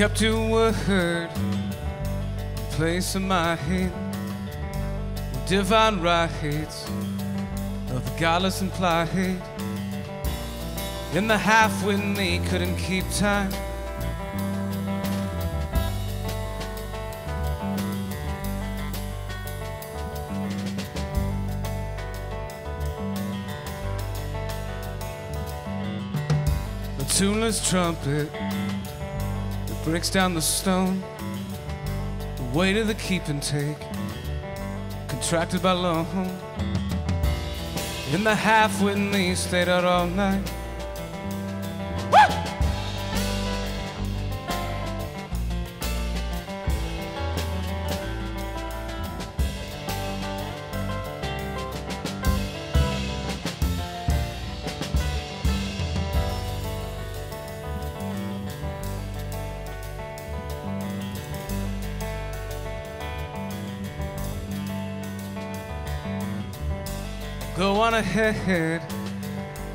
kept your word, place in my hand, divine rights of the godless implied. In the half with me couldn't keep time. The tuneless trumpet breaks down the stone, the weight of the keep and take, contracted by loan. In the half me, stayed out all night. Go on ahead,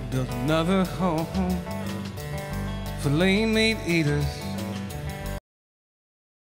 build another home for lean meat eaters